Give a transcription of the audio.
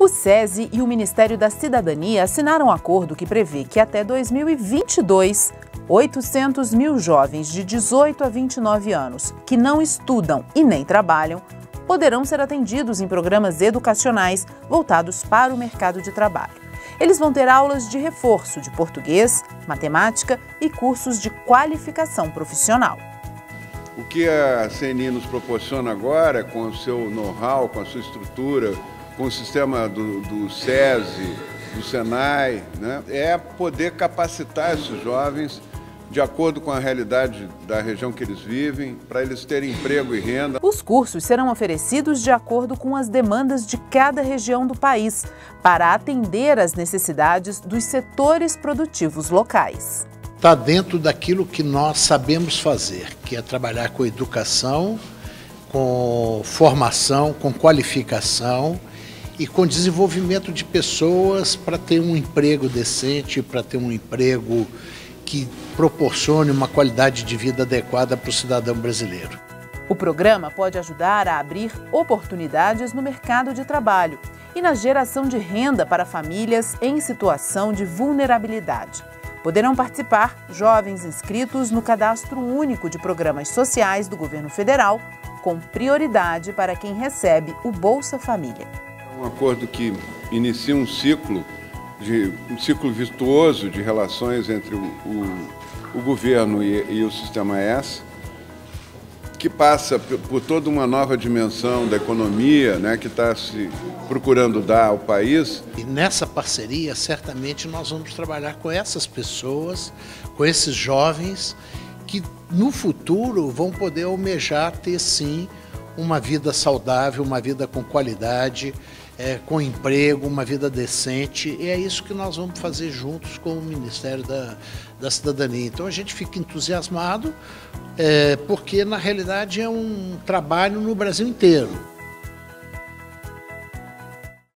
O SESI e o Ministério da Cidadania assinaram um acordo que prevê que até 2022, 800 mil jovens de 18 a 29 anos que não estudam e nem trabalham poderão ser atendidos em programas educacionais voltados para o mercado de trabalho. Eles vão ter aulas de reforço de português, matemática e cursos de qualificação profissional. O que a CNI nos proporciona agora, com o seu know-how, com a sua estrutura, com o sistema do, do SESI, do SENAI, né, é poder capacitar esses jovens de acordo com a realidade da região que eles vivem, para eles terem emprego e renda. Os cursos serão oferecidos de acordo com as demandas de cada região do país, para atender às necessidades dos setores produtivos locais. Está dentro daquilo que nós sabemos fazer, que é trabalhar com educação, com formação, com qualificação e com desenvolvimento de pessoas para ter um emprego decente, para ter um emprego que proporcione uma qualidade de vida adequada para o cidadão brasileiro. O programa pode ajudar a abrir oportunidades no mercado de trabalho e na geração de renda para famílias em situação de vulnerabilidade. Poderão participar jovens inscritos no Cadastro Único de Programas Sociais do Governo Federal, com prioridade para quem recebe o Bolsa Família. Um acordo que inicia um ciclo de um ciclo virtuoso de relações entre o, o, o governo e, e, o Sistema S, que passa por toda uma nova dimensão da economia né, que está se procurando dar ao país. E nessa parceria, certamente, nós vamos trabalhar com essas pessoas, com esses jovens, que no futuro vão poder almejar ter sim uma vida saudável, uma vida com qualidade, é, com emprego, uma vida decente, e é isso que nós vamos fazer juntos com o Ministério da, da Cidadania. Então a gente fica entusiasmado, é, porque na realidade é um trabalho no Brasil inteiro.